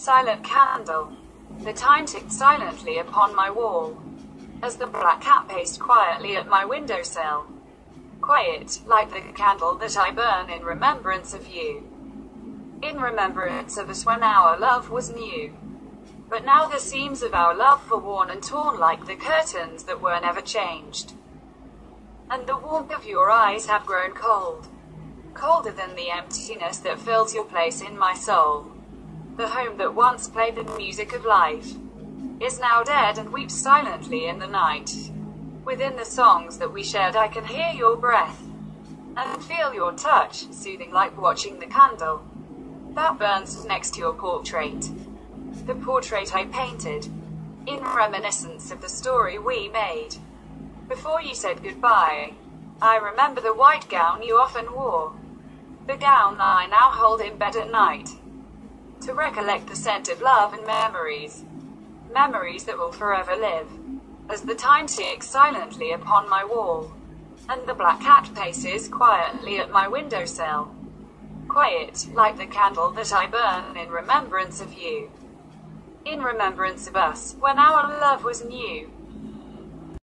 silent candle. The time ticked silently upon my wall, as the black cat paced quietly at my windowsill. Quiet, like the candle that I burn in remembrance of you. In remembrance of us when our love was new. But now the seams of our love were worn and torn like the curtains that were never changed. And the warmth of your eyes have grown cold. Colder than the emptiness that fills your place in my soul. The home that once played the music of life is now dead and weeps silently in the night. Within the songs that we shared, I can hear your breath and feel your touch, soothing like watching the candle that burns next to your portrait. The portrait I painted in reminiscence of the story we made before you said goodbye. I remember the white gown you often wore, the gown I now hold in bed at night to recollect the scent of love and memories. Memories that will forever live. As the time ticks silently upon my wall, and the black cat paces quietly at my windowsill. Quiet, like the candle that I burn in remembrance of you. In remembrance of us, when our love was new.